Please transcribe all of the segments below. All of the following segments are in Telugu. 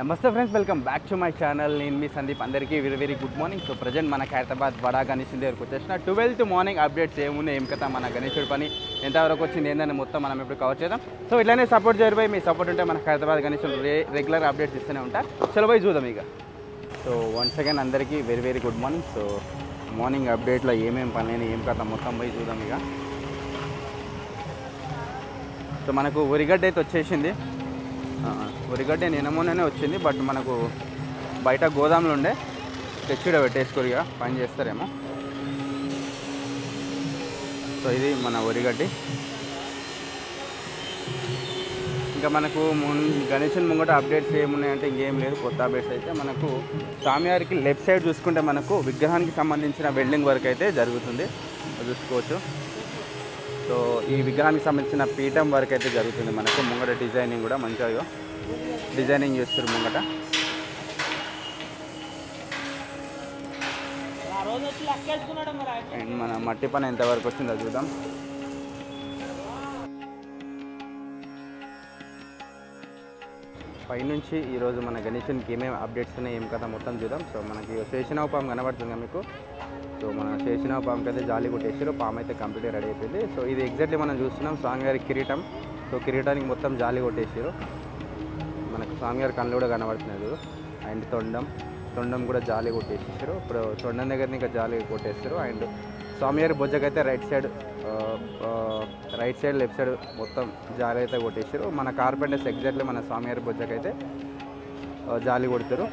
నమస్తే friends welcome back to my channel. నేను మీ సందీప్. అందరికీ very very good morning. So present మన హైదరాబాద్ బడా గణేష్ దగ్గరకు వచ్చేసిన ట్వెల్త్ మార్నింగ్ అప్డేట్స్ ఏమున్నాయి ఏం కదా మన గణేశుడి పని ఎంతవరకు వచ్చింది ఏందని మొత్తం మనం ఇప్పుడు కవర్ చేద్దాం. సో ఇట్లానే సపోర్ట్ చేయబోయి మీ సపోర్ట్ ఉంటే మన హైదరాబాద్ గణేశుడు రెగ్యులర్ అప్డేట్స్ ఇస్తూనే ఉంటా. చలో పోయి చూద్దాం ఇక. సో వన్స్ అగైన్ అందరికీ very very good morning. So morning అప్డేట్లో ఏమేమి పనులైనా ఏం కథ మొత్తం పోయి చూద్దాం ఇక. సో మనకు ఉరిగడ్డ అయితే వచ్చేసింది. ఉరిగడ్డ నిన్న మొన్ననే వచ్చింది బట్ మనకు బయట గోదాములు ఉండే తెచ్చిడ పెట్టేసుకోరు ఇక పని చేస్తారేమో. సో ఇది మన వరిగడ్డి ఇంకా మనకు మున్ గణేషన్ ముంగట అప్డేట్స్ ఏమున్నాయంటే ఇంకేం లేదు కొత్త అప్డేట్స్ అయితే మనకు స్వామివారికి లెఫ్ట్ సైడ్ చూసుకుంటే మనకు విగ్రహానికి సంబంధించిన వెల్డింగ్ వర్క్ అయితే జరుగుతుంది చూసుకోవచ్చు. సో ఈ విగ్రహానికి సంబంధించిన పీఠం వర్క్ అయితే జరుగుతుంది మనకు ముంగట డిజైనింగ్ కూడా మంచిగా డిజైనింగ్ చేస్తారు ముంగట. అండ్ మన మట్టి పని ఎంతవరకు వచ్చిందో చూద్దాం. పైనుంచి ఈరోజు మన గణేషన్కి ఏమేమి అప్డేట్స్ ఉన్నాయి ఏం కదా మొత్తం చూద్దాం. సో మనకి శేషనావు పాము కనబడుతుంది కదా మీకు? సో మన శేషనావు పాముకి అయితే జాలి కొట్టేసారు పాము అయితే కంప్లీట్ రెడీ అయిపోయింది. సో ఇది ఎగ్జాక్ట్లీ మనం చూస్తున్నాం స్వామివారి కిరీటం. సో కిరీటానికి మొత్తం జాలి కొట్టేసారు. మనకు స్వామివారి కళ్ళు కూడా కనబడుతున్నారు అండ్ తొండం తొండం కూడా జాలి కొట్టేసేసారు ఇప్పుడు తొండం దగ్గర ఇంకా జాలి కొట్టేస్తారు. అండ్ స్వామివారి బొజ్జకైతే right side right side left side మొత్తం జాలి అయితే కొట్టేసారు మన కార్పెంటర్స్ ఎగ్జాక్ట్లీ మన స్వామివారి బొజ్జకైతే జాలి కొడతారు.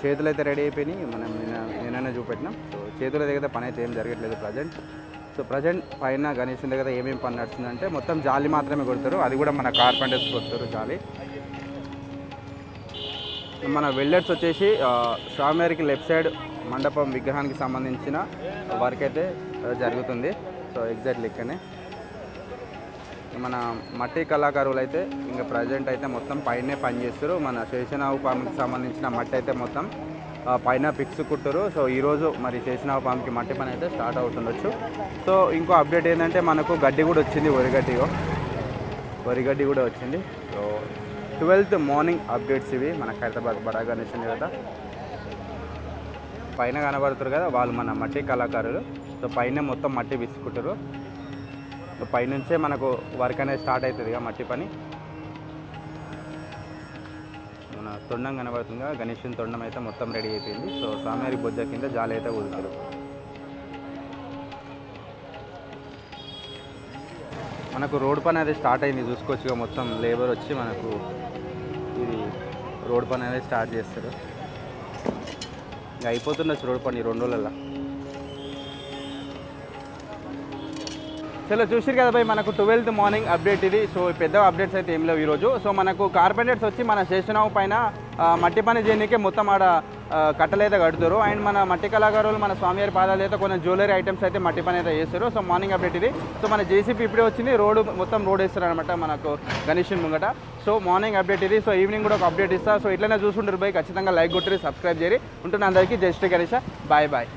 చేతులు అయితే రెడీ అయిపోయినాయి. మనం నిన్న నిన్ననే చూపెట్టినాం. సో చేతుల దగ్గర పని అయితే ఏం జరగట్లేదు ప్రజెంట్. సో ప్రజెంట్ పైన గణేశుని దగ్గర ఏమేమి పని నడుస్తుందంటే మొత్తం జాలి మాత్రమే కొడతారు. అది కూడా మన కార్పెంటర్స్ కొడతారు జాలి. మన వెల్డర్స్ వచ్చేసి స్వామివారికి లెఫ్ట్ సైడ్ మండపం విగ్రహానికి సంబంధించిన వర్క్ అయితే జరుగుతుంది. సో ఎగ్జాక్ట్లీ ఇక్కడనే. మన మట్టి కళాకారులు అయితే ఇంకా ప్రజెంట్ అయితే మొత్తం పైనే పనిచేస్తారు మన శేషనావు పాముకి సంబంధించిన మట్టి అయితే మొత్తం పైన పిక్స్ కుట్టరు. సో ఈరోజు మరి శేషనావు పాముకి మట్టి పని అయితే స్టార్ట్ అవుతుండొచ్చు. సో ఇంకో అప్డేట్ ఏంటంటే మనకు గడ్డి కూడా వచ్చింది వరిగడ్డిగో. వరిగడ్డి కూడా వచ్చింది. సో ట్వెల్త్ మార్నింగ్ అప్డేట్స్ ఇవి. మన హైదరాబాద్ బడా గణేష్ కదా. పైన కనబడుతారు కదా వాళ్ళు మన మట్టి కళాకారులు. సో పైన మొత్తం మట్టి విసుకుంటారు సో పైనుంచే మనకు వర్క్ అనేది స్టార్ట్ అవుతుంది ఇక మట్టి పని. మన తొండం కనబడుతుంది గణేషన్ తొండం అయితే మొత్తం రెడీ అయిపోయింది. సో స్వామివారి బొజ్జ కింద జాలి అయితే కుదుతారు మనకు రోడ్ పని అనేది స్టార్ట్ అయింది. చూసుకోవచ్చు మొత్తం లేబర్ వచ్చి మనకు ఇది రోడ్ పని అనేది స్టార్ట్ చేస్తారు. ఇంకా అయిపోతుండొచ్చు రోడ్ పని రెండు రోజులలో చలో చూసి కదా భయ్ మనకు ట్వెల్త్ మార్నింగ్ అప్డేట్ ఇది. సో పెద్ద అప్డేట్స్ అయితే ఏం లేవు ఈరోజు. సో మనకు కార్పెంటర్స్ వచ్చి మన శేషనావు పైన మట్టి పని చేయడానికి మొత్తం ఆడ కట్టలు కట్టలైతే కడుతారు. అండ్ మన మట్టి కళాకారులు మన స్వామివారి పాదాలు అయితే కొన్ని జ్యువెలరీ ఐటమ్స్ అయితే మట్టి పని అయితే చేస్తారు. సో మార్నింగ్ అప్డేట్ ఇది. సో మన జేసీపీ ఇప్పుడే వచ్చింది. రోడ్డు మొత్తం రోడ్ వేస్తారు అనమాట మనకు గణేషన్ ముంగట. సో మార్నింగ్ అప్డేట్ ఇది. సో ఈవినింగ్ కూడా ఒక అప్డేట్ ఇస్తా. సో ఇట్లనే చూసుకుంటారు బై ఖచ్చితంగా లైక్ కొట్టి సబ్స్క్రైబ్ చేయరి. ఉంటున్న అందరికీ జస్ట్ గణేష. Bye bye.